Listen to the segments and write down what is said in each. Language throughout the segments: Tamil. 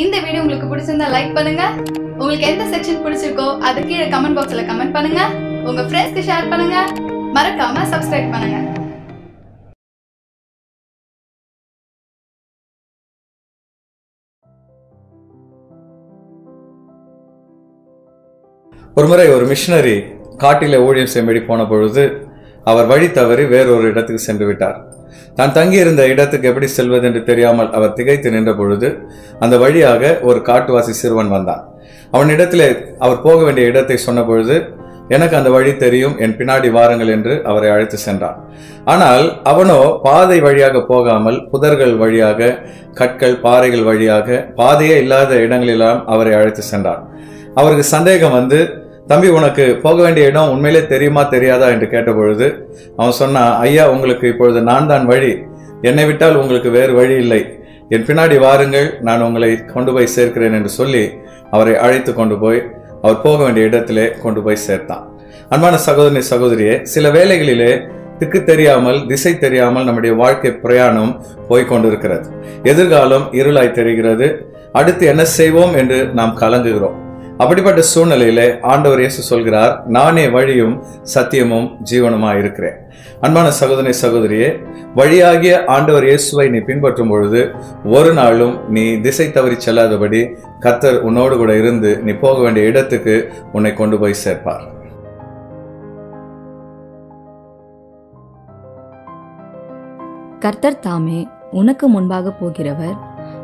இந்த வீடியோ உங்களுக்கு பிடிச்சிருந்தா லைக் பண்ணுங்க. உங்களுக்கு எந்த செக்ஷன் பிடிச்சிருக்கோ அது கீழே கமெண்ட் பாக்ஸ்ல கமெண்ட் பண்ணுங்க. உங்க ஃப்ரெண்ட்ஸ்க்கு ஷேர் பண்ணுங்க. மறக்காம சப்ஸ்கிரைப் பண்ணுங்க. ஒருமுறை ஒரு மிஷினரி காட்டிலே ஊழியம் செய்யும்படி போன பொழுது அவர் வழி தவறி வேறொரு இடத்துக்கு சென்று விட்டார். தான் தங்கியிருந்த இடத்துக்கு எப்படி செல்வது என்று தெரியாமல் அவர் திகைத்து நின்ற பொழுது அந்த வழியாக ஒரு காட்டுவாசி சிறுவன் வந்தான். அவன் இடத்திலே அவர் போக வேண்டிய இடத்தை சொன்ன பொழுது எனக்கு அந்த வழி தெரியும் என் பின்னாடி வாருங்கள் என்று அவரை அழைத்து சென்றான். ஆனால் அவனோ பாதை வழியாக போகாமல் புதர்கள் வழியாக கற்கள் பாறைகள் வழியாக பாதையே இல்லாத இடங்களெல்லாம் அவரை அழைத்து சென்றான். அவருக்கு சந்தேகம் வந்து தம்பி உனக்கு போக வேண்டிய இடம் உண்மையிலே தெரியுமா தெரியாதா? என்று கேட்டபொழுது அவன் சொன்னான் ஐயா உங்களுக்கு இப்பொழுது நான் தான் வழி. என்னை விட்டால் உங்களுக்கு வேறு வழி இல்லை. என் பின்னாடி வாருங்கள் நான் உங்களை கொண்டு போய் சேர்க்கிறேன் என்று சொல்லி அவரை அழைத்து கொண்டு போய் அவர் போக வேண்டிய இடத்திலே கொண்டு போய் சேர்த்தான். அன்பான சகோதரி சகோதரியே சில வேளைகளிலே திக்கு தெரியாமல் திசை தெரியாமல் நம்முடைய வாழ்க்கை பிரயாணம் போய்கொண்டிருக்கிறது எதிர்காலம் இருளாய் தெரிகிறது. அடுத்து என்ன செய்வோம் என்று நாம் கலங்குகிறோம். அப்படிப்பட்ட சூழ்நிலையில ஆண்டவர் இயேசு சொல்கிறார் நானே வழியும் சத்தியமும் ஜீவனுமா இருக்கிறேன் அன்பான சகோதரி சகோதரியே வழியாகிய ஆண்டவர் இயேசுவை நீ பின்பற்றும் பொழுது ஒரு நாளும் நீ திசை தவறி செல்லாதபடி கத்தர் உன்னோடு கூட இருந்து நீ போக வேண்டிய இடத்துக்கு உன்னை கொண்டு போய் சேர்ப்பார். கர்த்தர் தாமே உனக்கு முன்பாக போகிறவர்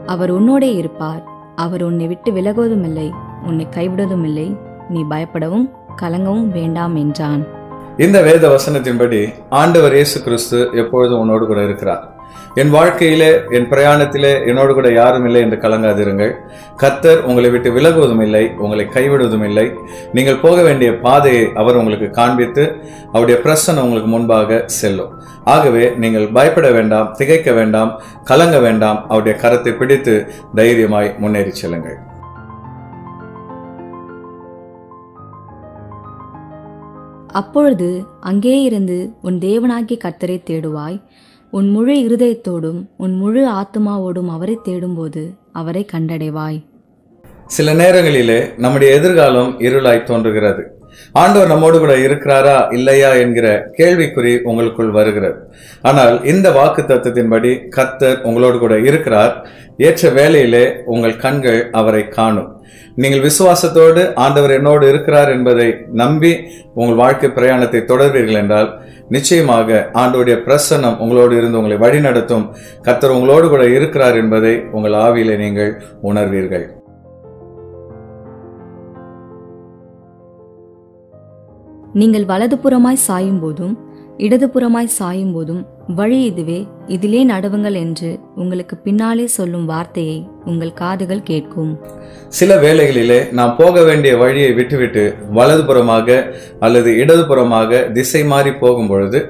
அவர் உன்னோடே இருப்பார். அவர் உன்னை விட்டு விலகுவதுமில்லை. உன்னை கைவிடுவதும் இல்லை நீ பயப்படவும் கலங்கவும் வேண்டாம் என்றான். இந்த வேத வசனத்தின்படி ஆண்டவர் இயேசு கிறிஸ்து எப்பொழுதும் உன்னோடு கூட இருக்கிறார். என் வாழ்க்கையிலே என் பிரயாணத்திலே என்னோடு கூட யாரும் இல்லை என்று கலங்காதிருங்கள். கத்தர் உங்களை விட்டு விலகுவதும் இல்லை உங்களை கைவிடுவதும் இல்லை நீங்கள் போக வேண்டிய பாதையை அவர் உங்களுக்கு காண்பித்து அவருடைய பிரசனம் உங்களுக்கு முன்பாக செல்லும். ஆகவே நீங்கள் பயப்பட வேண்டாம் திகைக்க வேண்டாம் கலங்க வேண்டாம். அவருடைய கரத்தை பிடித்து தைரியமாய் முன்னேறி செல்லுங்கள். அப்பொழுது அங்கே இருந்து உன் தேவனாகிய கர்த்தரை தேடுவாய். உன் முழு இருதயத்தோடும் உன் முழு ஆத்துமாவோடும் அவரை தேடும்போது அவரை கண்டடைவாய். சில நேரங்களிலே நம்முடைய எதிர்காலம் இருளாய் தோன்றுகிறது. ஆண்டவர் நம்மோடு கூட இருக்கிறாரா இல்லையா என்கிற கேள்விக்குறி உங்களுக்குள் வருகிறது. ஆனால் இந்த வாக்கு தத்துவத்தின்படி கத்தர் உங்களோடு கூட இருக்கிறார். ஏற்ற வேலையிலே உங்கள் கண்கள் அவரை காணும். நீங்கள் விசுவாசத்தோடு ஆண்டவர் என்னோடு இருக்கிறார் என்பதை நம்பி உங்கள் வாழ்க்கை பிரயாணத்தை தொடர்வீர்கள் என்றால் நிச்சயமாக ஆண்டவருடைய பிரசன்னம் உங்களோடு இருந்து உங்களை வழிநடத்தும். கத்தர் உங்களோடு கூட இருக்கிறார் என்பதை உங்கள் ஆவியிலே நீங்கள் உணர்வீர்கள். நீங்கள் வலதுபுறமாய் சாயும் போதும் இடதுபுறமாய் சாயும் போதும் வழி இதுவே இதிலே நடவுங்கள் என்று உங்களுக்கு பின்னாலே சொல்லும் வார்த்தையை உங்கள் காதுகள் கேட்கும். சில வேளைகளிலே நாம் போக வேண்டிய வழியை விட்டுவிட்டு வலதுபுறமாக அல்லது இடதுபுறமாக திசை மாறி போகும் பொழுது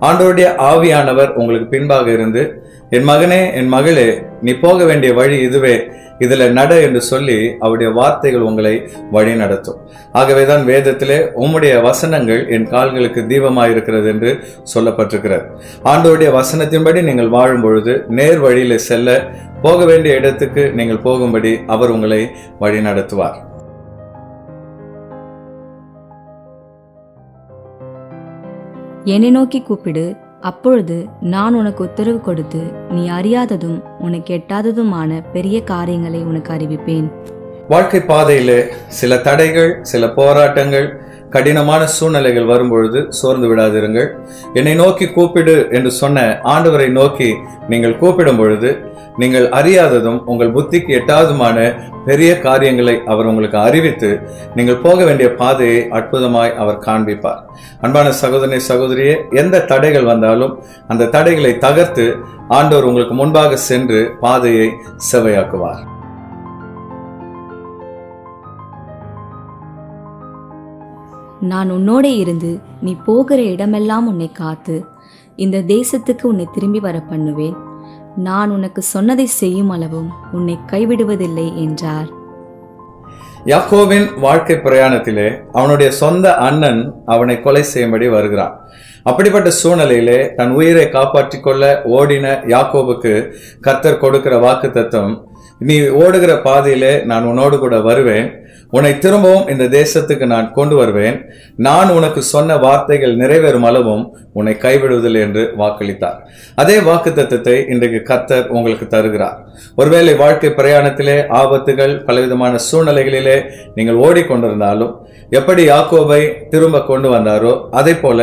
ஆண்டோருடைய ஆவியானவர் உங்களுக்கு பின்பாக இருந்து என் மகனே என் மகளே நீ போக வேண்டிய வழி இதுவே இதுல நட என்று சொல்லி அவருடைய வார்த்தைகள் உங்களை வழி நடத்தும் ஆகவேதான் வேதத்திலே உம்முடைய வசனங்கள் என் கால்களுக்கு தீபமாயிருக்கிறது என்று சொல்லப்பட்டிருக்கிறது. ஆண்டோடைய வசனத்தின்படி நீங்கள் வாழும் பொழுது நேர் வழியில செல்ல போக வேண்டிய இடத்துக்கு நீங்கள் போகும்படி அவர் உங்களை வழி நடத்துவார் என்னை நோக்கி கூப்பிடு அப்பொழுது நான் உனக்கு உத்தரவு கொடுத்து நீ அறியாததும் உனக்கு எட்டாததுமான பெரிய காரியங்களை உனக்கு அறிவிப்பேன். வாழ்க்கை பாதையில் சில தடைகள் சில போராட்டங்கள் கடினமான சூழ்நிலைகள் வரும்பொழுது சோர்ந்து விடாதிருங்கள். என்னை நோக்கி கூப்பிடு என்று சொன்ன ஆண்டவரை நோக்கி நீங்கள் கூப்பிடும் பொழுது நீங்கள் அறியாததும் உங்கள் புத்திக்கு எட்டாததுமான பெரிய காரியங்களை அவர் உங்களுக்கு அறிவித்து நீங்கள் போக வேண்டிய பாதையை அற்புதமாய் அவர் காண்பிப்பார். அன்பான சகோதரி சகோதரியே எந்த தடைகள் வந்தாலும் அந்த தடைகளை தகர்த்து ஆண்டவர் உங்களுக்கு முன்பாக சென்று பாதையை செவையாக்குவார். நான் உன்னோட இருந்து நீ போகிற இடமெல்லாம் உன்னை காத்து இந்த தேசத்துக்கு உன்னை திரும்பி வர பண்ணுவேன் நான் உனக்கு சொன்னதை செய்யும் அளவும் உன்னை கைவிடுவதில்லை என்றார். யாக்கோவின் வாழ்க்கை பிரயாணத்திலே அவனுடைய சொந்த அண்ணன் அவனை கொலை செய்யும்படி வருகிறான். அப்படிப்பட்ட சூழ்நிலையிலே தன் உயிரை காப்பாற்றிக் கொள்ள ஓடின யாக்கோபுக்கு கர்த்தர் கொடுக்கிற வாக்கு தத்துவம் நீ ஓடுகிற பாதையிலே நான் உன்னோடு கூட வருவேன். உன்னை திரும்பவும் இந்த தேசத்துக்கு நான் கொண்டு வருவேன். நான் உனக்கு சொன்ன வார்த்தைகள் நிறைவேறும் அளவும் உன்னை கைவிடுவதில்லை என்று வாக்களித்தார். அதே வாக்குத்தத்தத்தை இன்றைக்கு கத்தர் உங்களுக்கு தருகிறார். ஒருவேளை வாழ்க்கை பிரயாணத்திலே ஆபத்துகள் பலவிதமான சூழ்நிலைகளிலே நீங்கள் ஓடிக்கொண்டிருந்தாலும் எப்படி யாக்கோபை திரும்ப கொண்டு வந்தாரோ அதே போல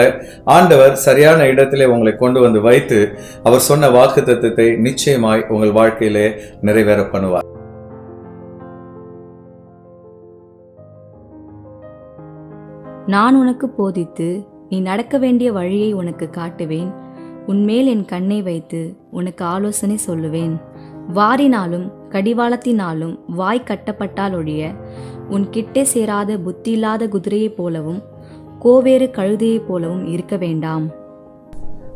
ஆண்டவர் சரியான இடத்திலே உங்களை கொண்டு வந்து வைத்து அவர் சொன்ன வாக்குத்தத்தத்தை நிச்சயமாய் உங்கள் வாழ்க்கையிலே நிறைவேற பண்ணுவார். நான் உனக்கு போதித்து நீ நடக்க வேண்டிய வழியை உனக்கு காட்டுவேன். உன்மேல் என் கண்ணை வைத்து உனக்கு ஆலோசனை சொல்லுவேன். வாரினாலும் கடிவாளத்தினாலும் வாய் கட்டப்பட்டால் ஒழிய உன் கிட்டே சேராத புத்தியில்லாத குதிரையைப் போலவும் கோவேறு கழுதையைப் போலவும் இருக்க வேண்டாம்.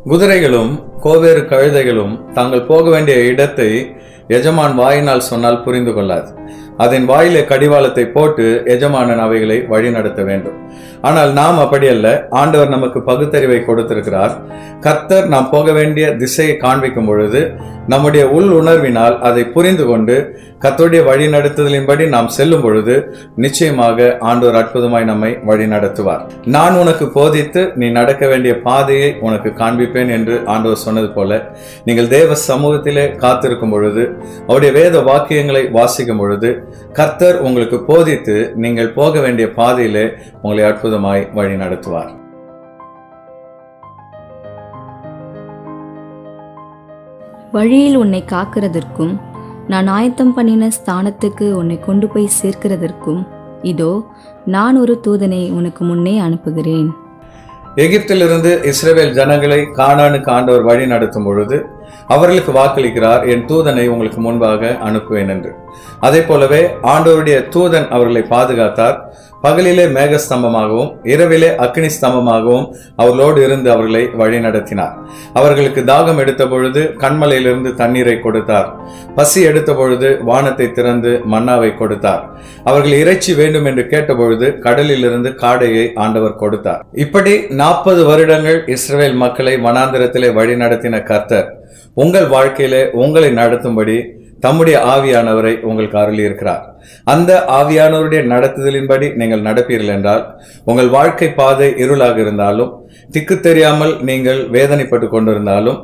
குதிரைகளும் கோவேறு கழுதைகளும் தாங்கள் போக வேண்டிய இடத்தை எஜமான் வாயினால் சொன்னால் புரிந்து கொள்ளாது. அதன் வாயிலே கடிவாளத்தை போட்டு எஜமானன் அவைகளை வழிநடத்த வேண்டும். ஆனால் நாம் அப்படி அல்ல ஆண்டவர் நமக்கு பகுத்தறிவை கொடுத்திருக்கிறார். கர்த்தர் நாம் போக வேண்டிய திசையை காண்பிக்கும் பொழுது நம்முடைய உள் உணர்வினால் அதை புரிந்து கொண்டு கத்தோடைய வழி நடத்துதலின்படி நாம் செல்லும் பொழுது நிச்சயமாக ஆண்டவர் அற்புதமாய் நம்மை வழி நடத்துவார் நான் உனக்கு போதித்து நீ நடக்க வேண்டிய பாதையை உனக்கு காண்பிப்பேன் என்று ஆண்டவர் சொன்னது போல நீங்கள் தேவ சமூகத்திலே காத்திருக்கும் பொழுது அவருடைய வேத வாக்கியங்களை வாசிக்கும் பொழுது கர்த்தர் உங்களுக்கு போதித்து நீங்கள் போக வேண்டிய பாதையிலே உங்களை அற்புதமாய் வழி நடத்துவார். வழியில் உன்னை காக்கிறதற்கும் நான் ஆயத்தம் பண்ணின ஸ்தானத்துக்கு உன்னை கொண்டு போய் சேர்க்கிறதற்கும் இதோ நான் ஒரு தூதனை உனக்கு முன்னே அனுப்புகிறேன். எகிப்திலிருந்து இஸ்ரவேல் ஜனங்களை கானானுக்கு ஆண்டவர் வழி நடத்தும் பொழுது அவர்களுக்கு வாக்களிக்கிறார். என் தூதனை உங்களுக்கு முன்பாக அனுப்புவேன் என்று. அதே போலவே ஆண்டோருடைய தூதன் அவர்களை பாதுகாத்தார். பகலிலே மேகஸ்தம்பமாகவும் இரவிலே அக்னி ஸ்தம்பமாகவும் அவர்களோடு இருந்து அவர்களை வழி நடத்தினார். அவர்களுக்கு தாகம் எடுத்த பொழுது கண்மலையிலிருந்து தண்ணீரை கொடுத்தார். பசி எடுத்த பொழுது வானத்தை திறந்து மன்னாவை கொடுத்தார். அவர்கள் இறைச்சி வேண்டும் என்று கேட்டபொழுது கடலிலிருந்து காடையை ஆண்டவர் கொடுத்தார். இப்படி நாற்பது வருடங்கள் இஸ்ரேல் மக்களை வனாந்திரத்திலே வழிநடத்தின கர்த்தர் உங்கள் வாழ்க்கையிலே உங்களை நடத்தும்படி தம்முடைய ஆவியானவரை உங்களுக்கு அருளி இருக்கிறார். அந்த ஆவியானவருடைய நடத்துதலின்படி நீங்கள் நடப்பீர்கள் என்றால் உங்கள் வாழ்க்கை பாதை இருளாக இருந்தாலும் திக்கு தெரியாமல் நீங்கள் வேதனைப்பட்டு கொண்டிருந்தாலும்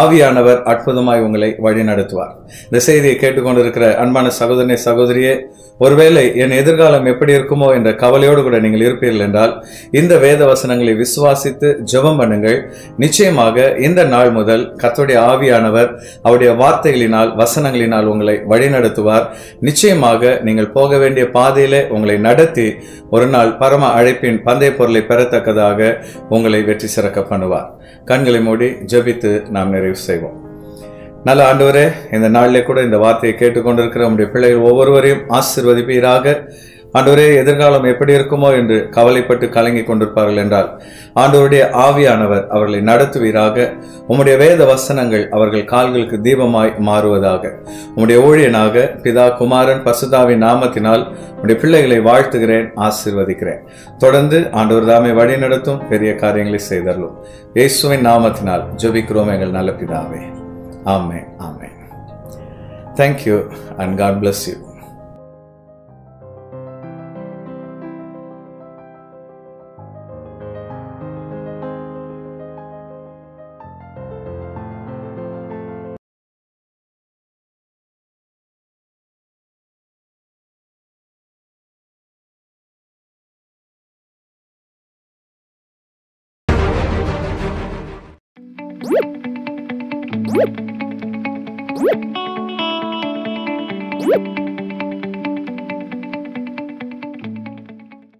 ஆவியானவர் அற்புதமாய் உங்களை வழி நடத்துவார் இந்த செய்தியை கேட்டுக்கொண்டிருக்கிற அன்பான சகோதரனை சகோதரியே ஒருவேளை என் எதிர்காலம் எப்படி இருக்குமோ என்ற கவலையோடு கூட நீங்கள் இருப்பீர்கள் என்றால் இந்த வேத வசனங்களை விசுவாசித்து ஜெபம் பண்ணுங்கள். நிச்சயமாக இந்த நாள் முதல் கத்தோடைய ஆவியானவர் அவருடைய வார்த்தைகளினால் வசனங்களினால் உங்களை வழிநடத்துவார். நிச்சயமாக நீங்கள் போக வேண்டிய பாதையிலே உங்களை நடத்தி ஒரு நாள் பரம அழைப்பின் பந்தய பொருளை பெறத்தக்கதாக உங்களை வெற்றி சிறக்க பண்ணுவார். கண்களை மூடி ஜெபித்து நாம் நிறைவு செய்வோம். நல்ல ஆண்டவரே இந்த நாளிலே கூட இந்த வார்த்தையை கேட்டுக்கொண்டிருக்கிற நம்முடைய பிள்ளைகள் ஒவ்வொருவரையும் ஆசிர்வதிப்பீராக. ஆண்டவரே எதிர்காலம் எப்படி இருக்குமோ என்று கவலைப்பட்டு கலங்கி கொண்டிருப்பார்கள் என்றால் ஆண்டவருடைய ஆவியானவர் அவர்களை நடத்துவீராக. உம்முடைய வேத வசனங்கள் அவர்கள் கால்களுக்கு தீபமாய் மாறுவதாக. உம்முடைய ஊழியனாக பிதா குமாரன் பசுதாவின் நாமத்தினால் உடைய பிள்ளைகளை வாழ்த்துகிறேன் ஆசீர்வதிக்கிறேன். தொடர்ந்து ஆண்டவர் தாமே வழி நடத்தும் பெரிய காரியங்களை செய்தரலும் இயேசுவின் நாமத்தினால் ஜெபிக்கிறோம் எங்கள் நல்ல பிதாவே. ஆமே ஆமே thank you and God bless you you.